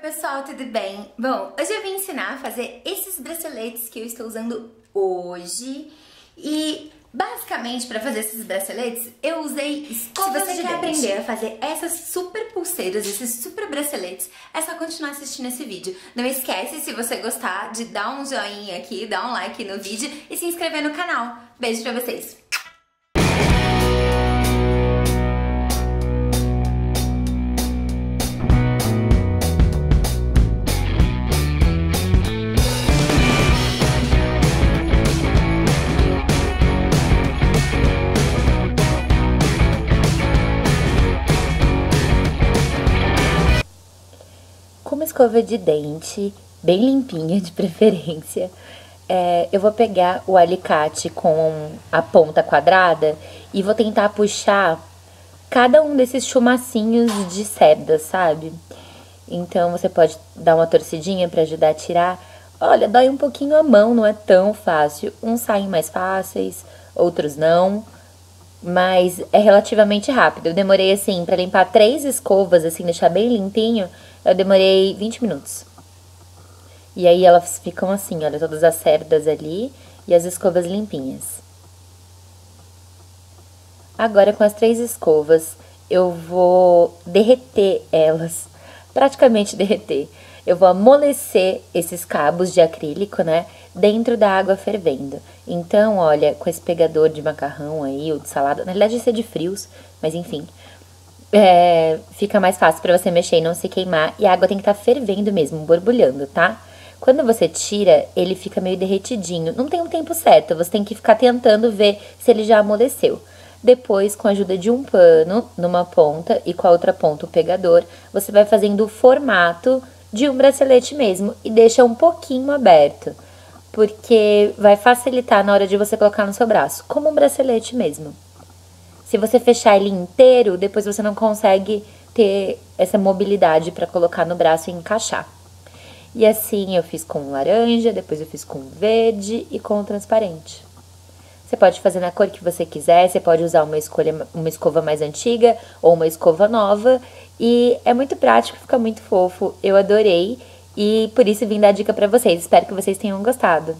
Oi pessoal, tudo bem? Bom, hoje eu vim ensinar a fazer esses braceletes que eu estou usando hoje e basicamente para fazer esses braceletes eu usei escovas Se você quer aprender a fazer essas super pulseiras, esses super braceletes, é só continuar assistindo esse vídeo. Não esquece, se você gostar, de dar um joinha aqui, dar um like no vídeo e se inscrever no canal. Beijo pra vocês! Escova de dente, bem limpinha de preferência, é, eu vou pegar o alicate com a ponta quadrada e vou tentar puxar cada um desses chumacinhos de cerdas, sabe? Então você pode dar uma torcidinha para ajudar a tirar. Olha, dói um pouquinho a mão, não é tão fácil. Uns saem mais fáceis, outros não. Mas é relativamente rápido. Eu demorei assim para limpar três escovas, assim, deixar bem limpinho eu demorei 20 minutos. E aí elas ficam assim, olha, todas as cerdas ali e as escovas limpinhas. Agora com as três escovas, eu vou derreter elas, praticamente derreter. Eu vou amolecer esses cabos de acrílico, né, dentro da água fervendo. Então, olha, com esse pegador de macarrão aí, ou de salada, na verdade esse é de frios, mas enfim, é, fica mais fácil para você mexer e não se queimar. E a água tem que estar tá fervendo mesmo, borbulhando, tá? Quando você tira, ele fica meio derretidinho. Não tem um tempo certo, você tem que ficar tentando ver se ele já amoleceu. Depois, com a ajuda de um pano numa ponta e com a outra ponta o pegador, você vai fazendo o formato de um bracelete mesmo e deixa um pouquinho aberto, porque vai facilitar na hora de você colocar no seu braço, como um bracelete mesmo. Se você fechar ele inteiro, depois você não consegue ter essa mobilidade para colocar no braço e encaixar. E assim eu fiz com laranja, depois eu fiz com verde e com transparente. Você pode fazer na cor que você quiser, você pode usar uma, escolha, uma escova mais antiga ou uma escova nova. E é muito prático, fica muito fofo. Eu adorei e por isso vim dar dica para vocês. Espero que vocês tenham gostado.